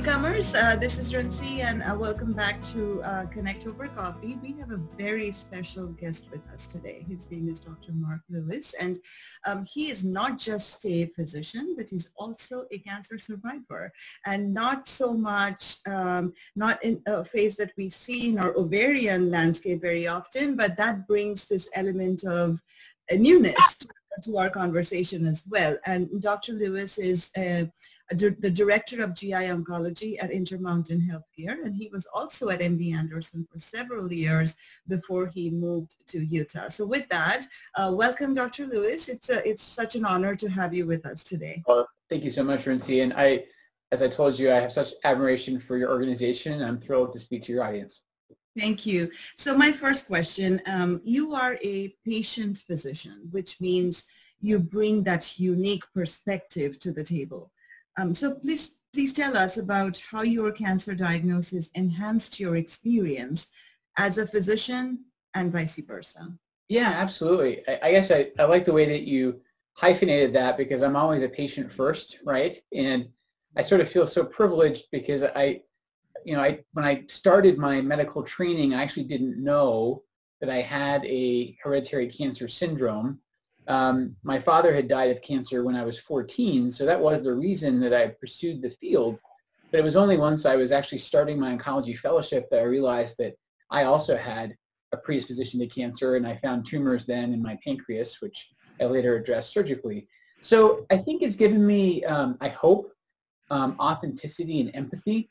Ovarcomers, uh, this is Rincy and uh, welcome back to uh, Connect Over Coffee. We have a very special guest with us today. His name is Dr. Mark Lewis and um, he is not just a physician, but he's also a cancer survivor and not so much, um, not in a phase that we see in our ovarian landscape very often, but that brings this element of newness to, to our conversation as well. And Dr. Lewis is the director of GI oncology at Intermountain Healthcare, and he was also at MD Anderson for several years before he moved to Utah. So with that, uh, welcome, Dr. Lewis. It's a, it's such an honor to have you with us today. Well, thank you so much, Rincy. And I, as I told you, I have such admiration for your organization, and I'm thrilled to speak to your audience. Thank you. So my first question, um, you are a patient physician, which means you bring that unique perspective to the table. Um, so please, please tell us about how your cancer diagnosis enhanced your experience as a physician and vice versa. Yeah, absolutely. I, I guess I, I like the way that you hyphenated that because I'm always a patient first, right? And I sort of feel so privileged because I, you know, I when I started my medical training, I actually didn't know that I had a hereditary cancer syndrome um, my father had died of cancer when I was 14, so that was the reason that I pursued the field. But it was only once I was actually starting my oncology fellowship that I realized that I also had a predisposition to cancer, and I found tumors then in my pancreas, which I later addressed surgically. So I think it's given me, um, I hope, um, authenticity and empathy.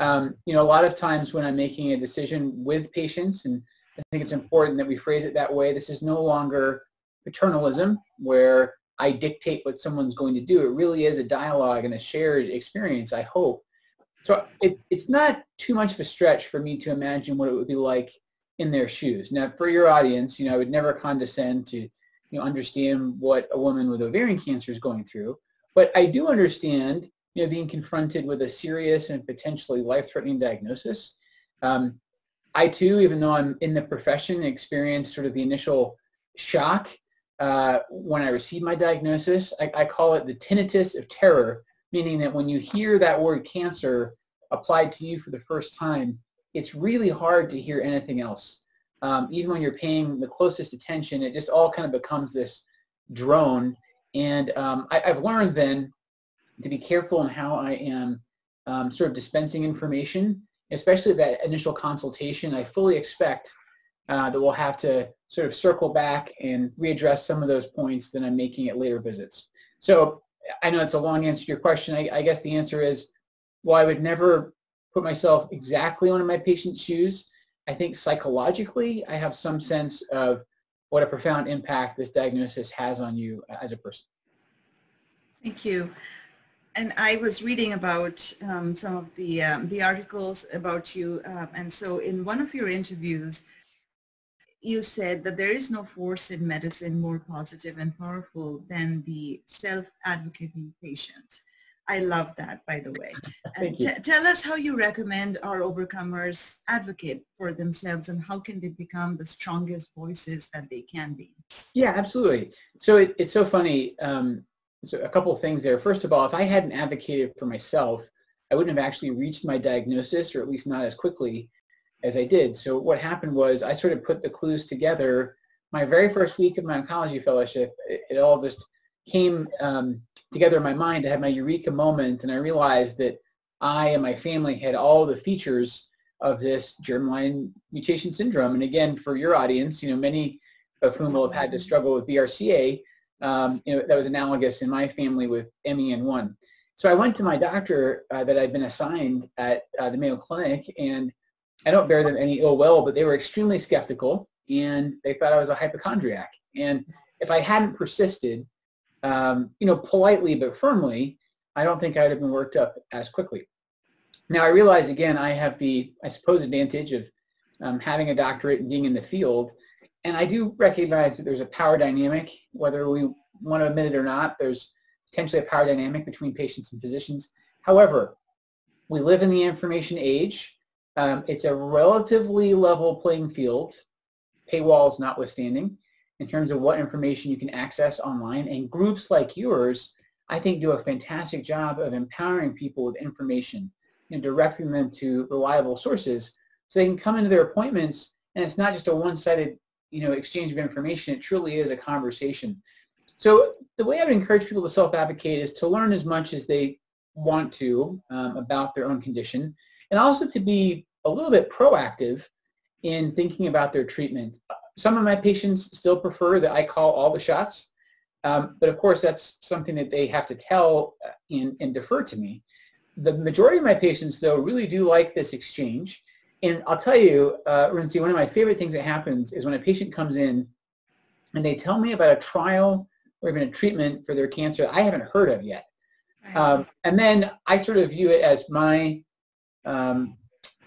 Um, you know, a lot of times when I'm making a decision with patients, and I think it's important that we phrase it that way, this is no longer paternalism where I dictate what someone's going to do. It really is a dialogue and a shared experience, I hope. So it, it's not too much of a stretch for me to imagine what it would be like in their shoes. Now, for your audience, you know, I would never condescend to, you know, understand what a woman with ovarian cancer is going through, but I do understand, you know, being confronted with a serious and potentially life-threatening diagnosis. Um, I too, even though I'm in the profession, experienced sort of the initial shock uh, when I received my diagnosis. I, I, call it the tinnitus of terror, meaning that when you hear that word cancer applied to you for the first time, it's really hard to hear anything else. Um, even when you're paying the closest attention, it just all kind of becomes this drone. And um, I, have learned then to be careful in how I am um, sort of dispensing information, especially that initial consultation. I fully expect uh, that we'll have to sort of circle back and readdress some of those points that I'm making at later visits. So I know it's a long answer to your question. I, I guess the answer is, well, I would never put myself exactly on my patient's shoes. I think psychologically, I have some sense of what a profound impact this diagnosis has on you as a person. Thank you. And I was reading about um, some of the um, the articles about you, um, and so in one of your interviews, you said that there is no force in medicine more positive and powerful than the self-advocating patient. I love that, by the way. Thank you. tell us how you recommend our Ovarcomers advocate for themselves and how can they become the strongest voices that they can be? Yeah, absolutely. So it, it's so funny. Um, so a couple of things there. First of all, if I hadn't advocated for myself, I wouldn't have actually reached my diagnosis, or at least not as quickly as I did. So what happened was I sort of put the clues together. My very first week of my oncology fellowship, it, it all just came um, together in my mind. I had my eureka moment, and I realized that I and my family had all the features of this germline mutation syndrome. And again, for your audience, you know, many of whom will have had to struggle with BRCA, um, you know, that was analogous in my family with MEN1. So I went to my doctor uh, that I'd been assigned at uh, the Mayo Clinic, and I don't bear them any ill will, but they were extremely skeptical and they thought I was a hypochondriac. And if I hadn't persisted, um, you know, politely but firmly, I don't think I would have been worked up as quickly. Now I realize again I have the, I suppose, advantage of um, having a doctorate and being in the field, and I do recognize that there's a power dynamic, whether we want to admit it or not. There's potentially a power dynamic between patients and physicians. However, we live in the information age, um, it's a relatively level playing field, paywalls notwithstanding, in terms of what information you can access online. And groups like yours, I think, do a fantastic job of empowering people with information. and directing them to reliable sources so they can come into their appointments and it's not just a one-sided you know, exchange of information. It truly is a conversation. So the way I would encourage people to self-advocate is to learn as much as they want to um, about their own condition and also to be a little bit proactive in thinking about their treatment. Some of my patients still prefer that I call all the shots, um, but of course that's something that they have to tell uh, and, and defer to me. The majority of my patients, though, really do like this exchange. And I'll tell you, uh, Rincy, one of my favorite things that happens is when a patient comes in and they tell me about a trial or even a treatment for their cancer I haven't heard of yet. Right. Um, and then I sort of view it as my um,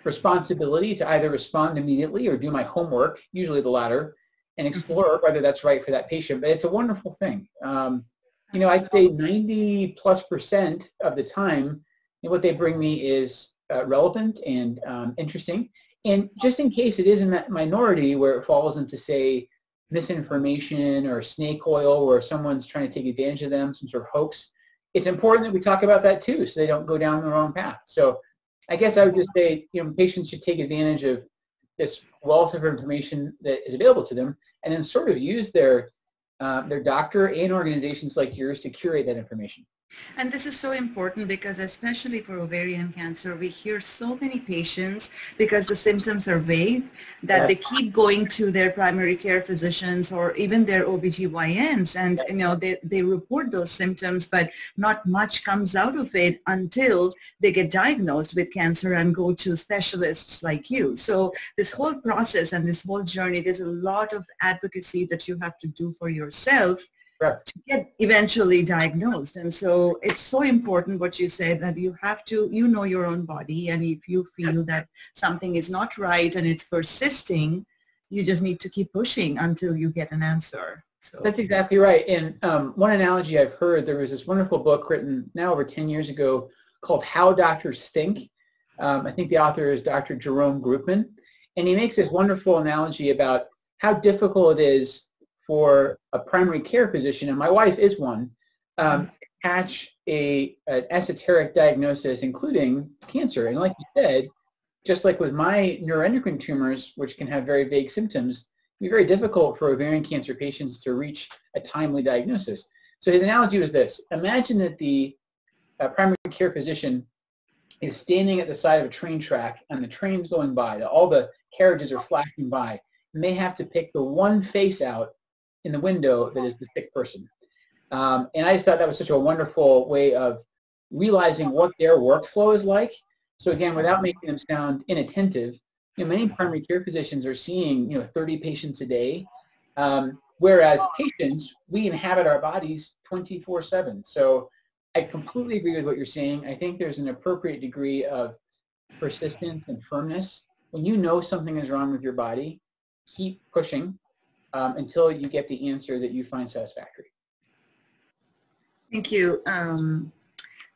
responsibility to either respond immediately or do my homework, usually the latter, and mm-hmm. explore whether that's right for that patient. But it's a wonderful thing. Um, you know, I'd say 90 plus percent of the time, what they bring me is uh, relevant and um, interesting. And just in case it is in that minority where it falls into, say, misinformation or snake oil where someone's trying to take advantage of them, some sort of hoax, it's important that we talk about that too so they don't go down the wrong path. So I guess I would just say, you know, patients should take advantage of this wealth of information that is available to them and then sort of use their, uh, their doctor and organizations like yours to curate that information. And this is so important because especially for ovarian cancer, we hear so many patients because the symptoms are vague that they keep going to their primary care physicians or even their OBGYNs and you know they, they report those symptoms but not much comes out of it until they get diagnosed with cancer and go to specialists like you. So this whole process and this whole journey, there's a lot of advocacy that you have to do for yourself to get eventually diagnosed. And so it's so important what you said that you have to, you know your own body. And if you feel that something is not right and it's persisting, you just need to keep pushing until you get an answer. So That's exactly right. And um, one analogy I've heard, there was this wonderful book written now over 10 years ago called How Doctors Think. Um, I think the author is Dr. Jerome Groopman. And he makes this wonderful analogy about how difficult it is for a primary care physician, and my wife is one, um, catch a, an esoteric diagnosis, including cancer. And like you said, just like with my neuroendocrine tumors, which can have very vague symptoms, it be very difficult for ovarian cancer patients to reach a timely diagnosis. So his analogy was this. Imagine that the uh, primary care physician is standing at the side of a train track and the train's going by. All the carriages are flashing by. And they have to pick the one face out in the window that is the sick person. Um, and I just thought that was such a wonderful way of realizing what their workflow is like. So again, without making them sound inattentive, you know, many primary care physicians are seeing, you know, 30 patients a day, um, whereas patients, we inhabit our bodies 24-7. So I completely agree with what you're saying. I think there's an appropriate degree of persistence and firmness. When you know something is wrong with your body, keep pushing um, until you get the answer that you find satisfactory. Thank you. Um,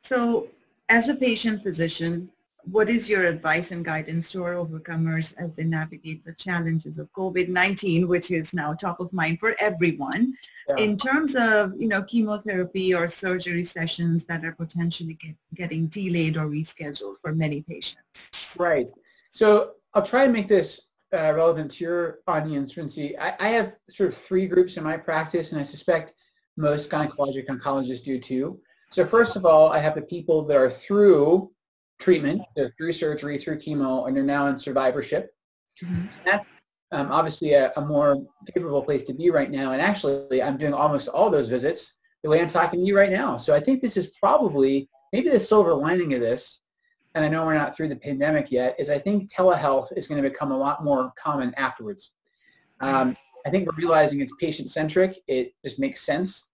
so as a patient physician, what is your advice and guidance to our Ovarcomers as they navigate the challenges of COVID-19, which is now top of mind for everyone, yeah. in terms of you know chemotherapy or surgery sessions that are potentially get, getting delayed or rescheduled for many patients? Right. So I'll try to make this uh, relevant to your audience, Rincy, I, I, have sort of three groups in my practice, and I suspect most gynecologic oncologists do too. So first of all, I have the people that are through treatment, they're through surgery, through chemo, and they're now in survivorship. Mm-hmm. That's um, obviously a, a, more favorable place to be right now. And actually, I'm doing almost all those visits the way I'm talking to you right now. So I think this is probably maybe the silver lining of this and I know we're not through the pandemic yet, is I think telehealth is going to become a lot more common afterwards. Um, I think we're realizing it's patient-centric. It just makes sense.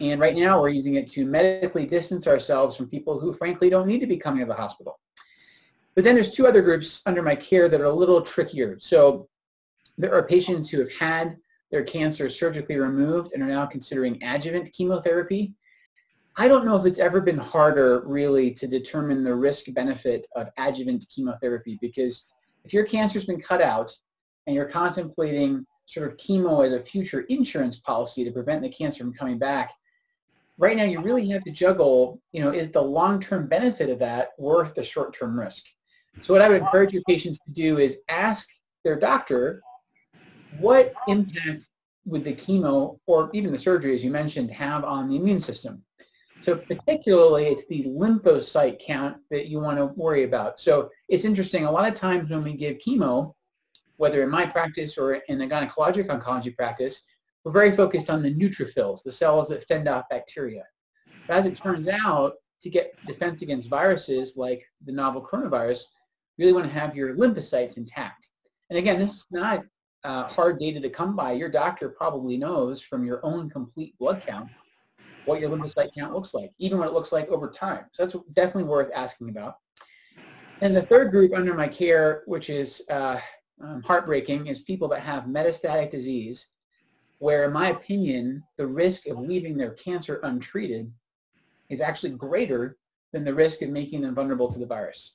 And right now we're using it to medically distance ourselves from people who frankly don't need to be coming to the hospital. But then there's two other groups under my care that are a little trickier. So there are patients who have had their cancer surgically removed and are now considering adjuvant chemotherapy. I don't know if it's ever been harder really to determine the risk benefit of adjuvant chemotherapy because if your cancer's been cut out and you're contemplating sort of chemo as a future insurance policy to prevent the cancer from coming back, right now you really have to juggle, you know, is the long-term benefit of that worth the short-term risk? So what I would encourage your patients to do is ask their doctor, what impact would the chemo or even the surgery, as you mentioned, have on the immune system? So particularly, it's the lymphocyte count that you want to worry about. So it's interesting. A lot of times when we give chemo, whether in my practice or in the gynecologic oncology practice, we're very focused on the neutrophils, the cells that fend off bacteria. But as it turns out, to get defense against viruses like the novel coronavirus, you really want to have your lymphocytes intact. And again, this is not uh, hard data to come by. Your doctor probably knows from your own complete blood count what your lymphocyte count looks like, even what it looks like over time. So that's definitely worth asking about. And the third group under my care, which is uh, um, heartbreaking, is people that have metastatic disease, where in my opinion, the risk of leaving their cancer untreated is actually greater than the risk of making them vulnerable to the virus.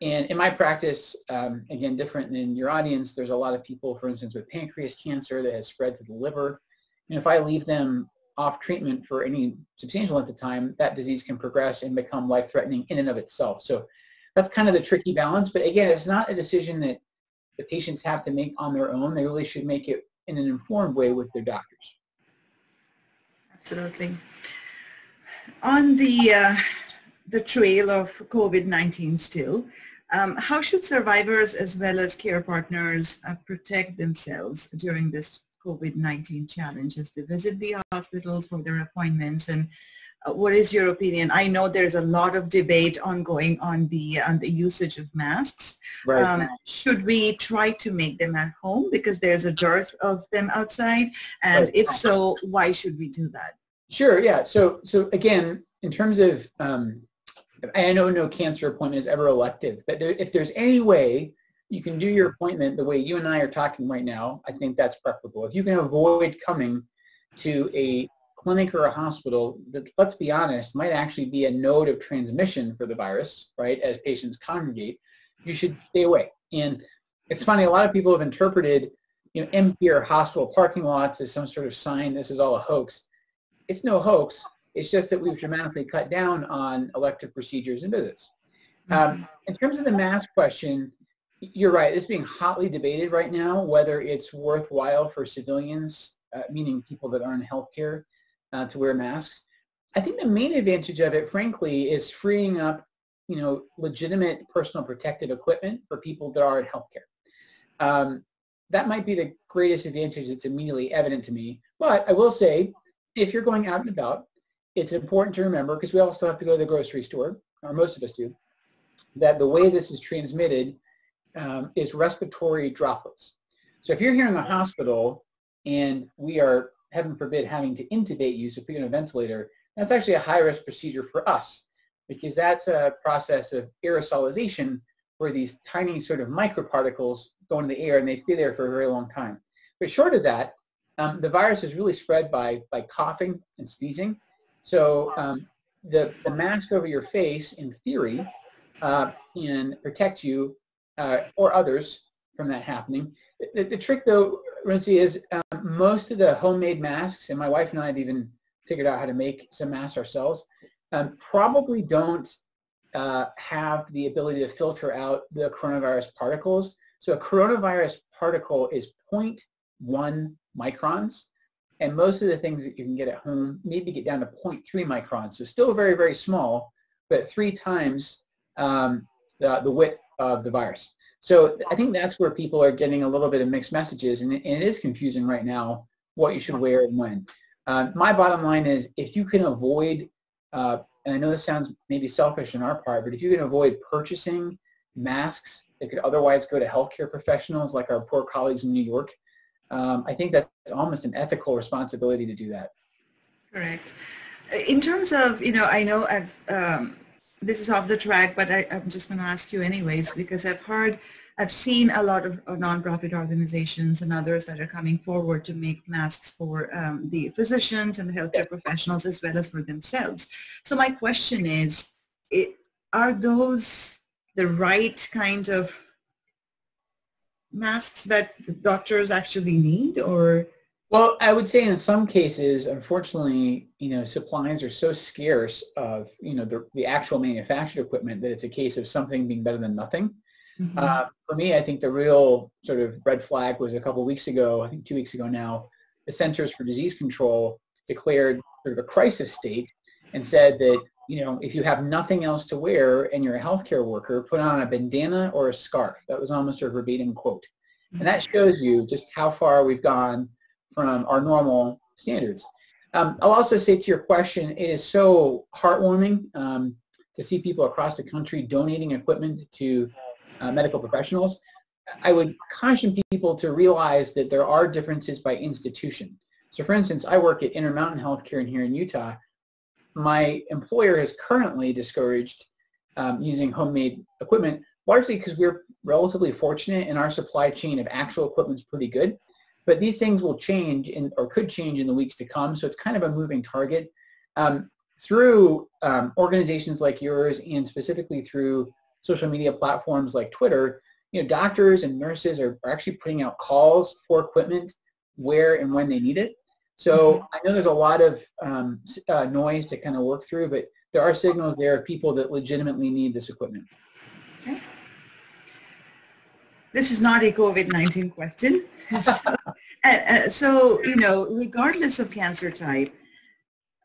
And in my practice, um, again, different than your audience, there's a lot of people, for instance, with pancreas cancer that has spread to the liver. And if I leave them off treatment for any substantial length of time, that disease can progress and become life-threatening in and of itself. So that's kind of the tricky balance. But again, it's not a decision that the patients have to make on their own. They really should make it in an informed way with their doctors. Absolutely. On the, uh, the trail of COVID-19 still, um, how should survivors as well as care partners uh, protect themselves during this COVID-19 challenges. They visit the hospitals for their appointments and uh, what is your opinion? I know there's a lot of debate ongoing on the on the usage of masks. Right. Um, should we try to make them at home because there's a dearth of them outside? And right. if so, why should we do that? Sure. Yeah. So so again, in terms of um, I know no cancer appointment is ever elective, but there, if there's any way you can do your appointment the way you and I are talking right now, I think that's preferable. If you can avoid coming to a clinic or a hospital that, let's be honest, might actually be a node of transmission for the virus, right, as patients congregate, you should stay away. And it's funny, a lot of people have interpreted, you know, empty or hospital parking lots as some sort of sign this is all a hoax. It's no hoax. It's just that we've dramatically cut down on elective procedures and visits. Um, in terms of the mask question, you're right. It's being hotly debated right now whether it's worthwhile for civilians, uh, meaning people that aren't in healthcare, uh, to wear masks. I think the main advantage of it, frankly, is freeing up, you know, legitimate personal protective equipment for people that are in healthcare. Um, that might be the greatest advantage that's immediately evident to me. But I will say, if you're going out and about, it's important to remember, because we also have to go to the grocery store, or most of us do, that the way this is transmitted um, is respiratory droplets. So if you're here in the hospital and we are, heaven forbid, having to intubate you, so put you on a ventilator, that's actually a high-risk procedure for us because that's a process of aerosolization where these tiny sort of microparticles go into the air and they stay there for a very long time. But short of that, um, the virus is really spread by, by coughing and sneezing. So um, the, the mask over your face, in theory, uh, can protect you uh, or others from that happening. The, the trick, though, Rincy, is um, most of the homemade masks, and my wife and I have even figured out how to make some masks ourselves, um, probably don't uh, have the ability to filter out the coronavirus particles. So a coronavirus particle is 0.1 microns, and most of the things that you can get at home maybe get down to 0.3 microns. So still very, very small, but three times um, the, the width of the virus. So I think that's where people are getting a little bit of mixed messages, and it, and it is confusing right now what you should wear and when. Uh, my bottom line is if you can avoid, uh, and I know this sounds maybe selfish on our part, but if you can avoid purchasing masks that could otherwise go to healthcare professionals like our poor colleagues in New York, um, I think that's almost an ethical responsibility to do that. Correct. In terms of, you know, I know I've um, this is off the track, but I, am just going to ask you anyways because I've heard, I've seen a lot of, of nonprofit organizations and others that are coming forward to make masks for um, the physicians and the healthcare professionals as well as for themselves. So my question is, it, are those the right kind of masks that the doctors actually need or Well, I would say in some cases, unfortunately, you know, supplies are so scarce of, you know, the, the actual manufactured equipment that it's a case of something being better than nothing. Mm-hmm. Uh, for me, I think the real sort of red flag was a couple of weeks ago, I think two weeks ago now, the Centers for Disease Control declared sort of a crisis state and said that, you know, if you have nothing else to wear and you're a healthcare worker, put on a bandana or a scarf. That was almost a verbatim quote. And that shows you just how far we've gone from our normal standards. Um, I'll also say to your question, it is so heartwarming um, to see people across the country donating equipment to uh, medical professionals. I would caution people to realize that there are differences by institution. So for instance, I work at Intermountain Healthcare in here in Utah. My employer has currently discouraged um, using homemade equipment, largely because we're relatively fortunate and our supply chain of actual equipment is pretty good. But these things will change in, or could change in the weeks to come. So it's kind of a moving target. Um, through um, organizations like yours and specifically through social media platforms like Twitter, you know, doctors and nurses are, are actually putting out calls for equipment where and when they need it. So mm-hmm. I know there's a lot of um, uh, noise to kind of work through, but there are signals there of people that legitimately need this equipment. Okay. This is not a COVID-19 question. so, uh, uh, so, you know, regardless of cancer type,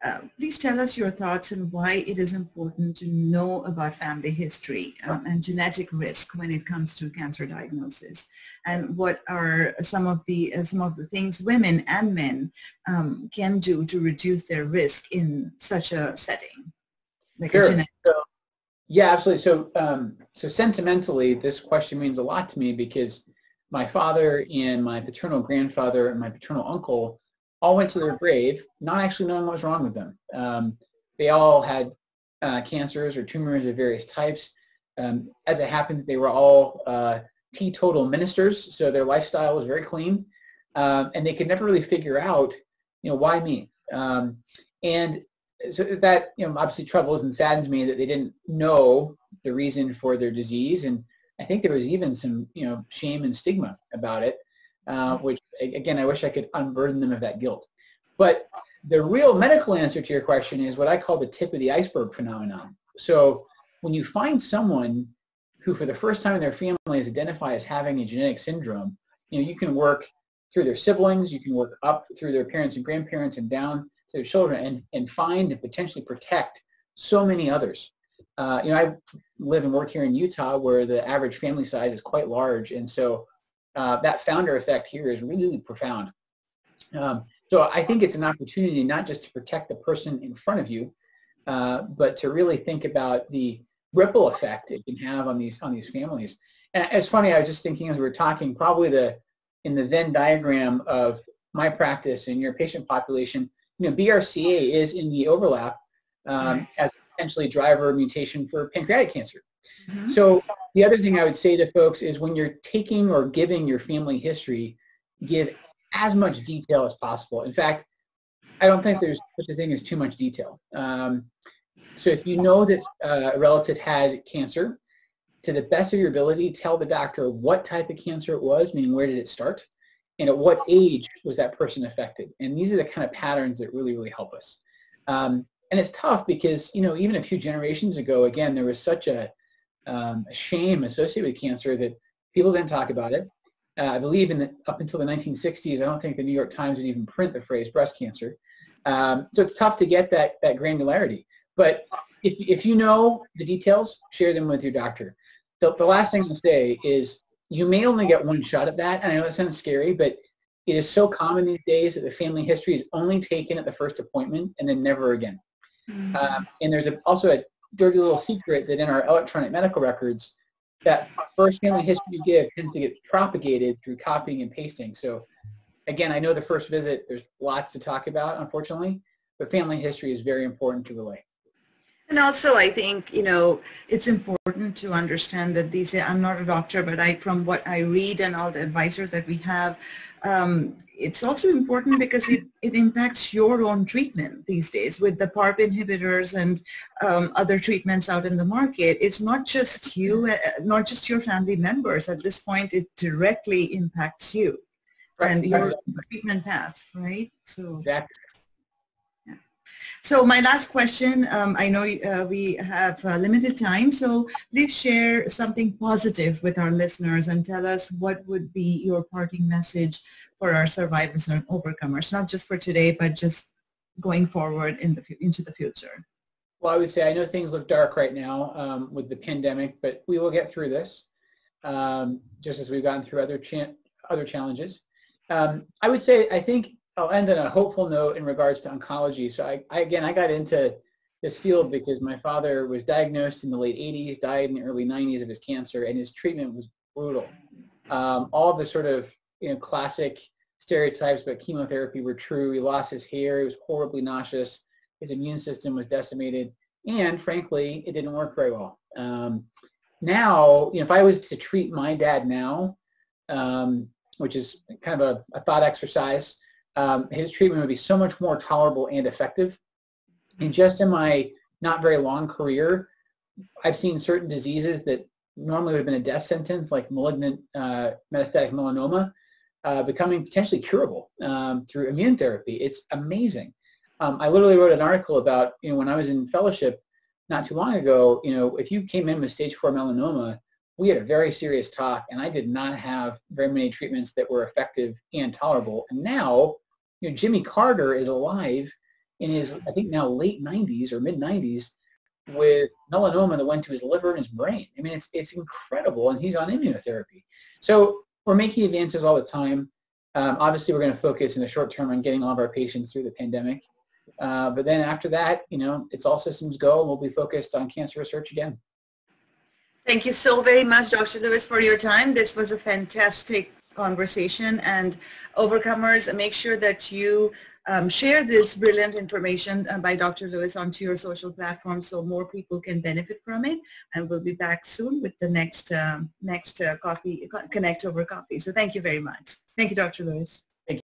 uh, please tell us your thoughts on why it is important to know about family history um, and genetic risk when it comes to cancer diagnosis, and what are some of the uh, some of the things women and men um, can do to reduce their risk in such a setting, like sure. a genetic. So, yeah, absolutely. So, um, so sentimentally, this question means a lot to me because my father and my paternal grandfather and my paternal uncle all went to their grave not actually knowing what was wrong with them. Um, they all had uh, cancers or tumors of various types. Um, as it happens, they were all uh, teetotal ministers, so their lifestyle was very clean, um, and they could never really figure out, you know, why me. Um, and so that, you know, obviously troubles and saddens me that they didn't know the reason for their disease, and I think there was even some, you know, shame and stigma about it, uh, which again, I wish I could unburden them of that guilt. But the real medical answer to your question is what I call the tip of the iceberg phenomenon. So when you find someone who for the first time in their family is identified as having a genetic syndrome, you know, you can work through their siblings, you can work up through their parents and grandparents and down their children and, and find and potentially protect so many others. Uh, you know, I live and work here in Utah where the average family size is quite large. And so uh, that founder effect here is really, profound. Um, so I think it's an opportunity not just to protect the person in front of you, uh, but to really think about the ripple effect it can have on these on these families. And it's funny, I was just thinking as we were talking, probably the in the Venn diagram of my practice and your patient population, you know, BRCA is in the overlap um, as potentially driver mutation for pancreatic cancer. Mm-hmm. So the other thing I would say to folks is when you're taking or giving your family history, give as much detail as possible. In fact, I don't think there's such a thing as too much detail. Um, so if you know that uh, a relative had cancer, to the best of your ability, tell the doctor what type of cancer it was, meaning where did it start, and at what age was that person affected. And these are the kind of patterns that really, really help us. Um, and it's tough because, you know, even a few generations ago, again, there was such a, um, a shame associated with cancer that people didn't talk about it. Uh, I believe in the, up until the 1960s, I don't think the New York Times would even print the phrase breast cancer. Um, so it's tough to get that, that granularity. But if, if you know the details, share them with your doctor. The, the last thing to say is you may only get one shot at that. And I know that sounds scary, but it is so common these days that the family history is only taken at the first appointment and then never again. Mm-hmm. Um, and there's a, also a dirty little secret that in our electronic medical records, that first family history you give tends to get propagated through copying and pasting. So again, I know the first visit, there's lots to talk about, unfortunately, but family history is very important to relay. And also, I think, you know, it's important to understand that these, I'm not a doctor, but I, from what I read and all the advisors that we have, um, it's also important because it, it impacts your own treatment these days with the PARP inhibitors and um, other treatments out in the market. It's not just you, uh, not just your family members. At this point, it directly impacts you. and your treatment path, right? So exactly. So my last question, um, I know uh, we have uh, limited time, so please share something positive with our listeners and tell us what would be your parting message for our survivors and Ovarcomers, not just for today, but just going forward in the, into the future. Well, I would say I know things look dark right now um, with the pandemic, but we will get through this, um, just as we've gotten through other cha- other challenges. Um, I would say I think I'll end on a hopeful note in regards to oncology. So I, I, again, I got into this field because my father was diagnosed in the late 80s, died in the early 90s of his cancer, and his treatment was brutal. Um, all the sort of you know classic stereotypes about chemotherapy were true. He lost his hair. He was horribly nauseous. His immune system was decimated, and frankly, it didn't work very well. Um, now, you know, if I was to treat my dad now, um, which is kind of a, a thought exercise, um, his treatment would be so much more tolerable and effective. And just in my not very long career, I've seen certain diseases that normally would have been a death sentence, like malignant uh, metastatic melanoma, uh, becoming potentially curable um, through immune therapy. It's amazing. Um, I literally wrote an article about, you know, when I was in fellowship not too long ago, you know, if you came in with stage four melanoma, we had a very serious talk and I did not have very many treatments that were effective and tolerable. And now, you know, Jimmy Carter is alive in his, I think now late 90s or mid 90s with melanoma that went to his liver and his brain. I mean, it's, it's incredible and he's on immunotherapy. So we're making advances all the time. Um, obviously, we're going to focus in the short term on getting all of our patients through the pandemic. Uh, but then after that, you know, it's all systems go and we'll be focused on cancer research again. Thank you so very much, Dr. Lewis, for your time. This was a fantastic conversation and Ovarcomers, make sure that you um, share this brilliant information uh, by Dr. Lewis onto your social platforms so more people can benefit from it. And we'll be back soon with the next um, next uh, coffee, Connect Over Coffee. So thank you very much. Thank you, Dr. Lewis.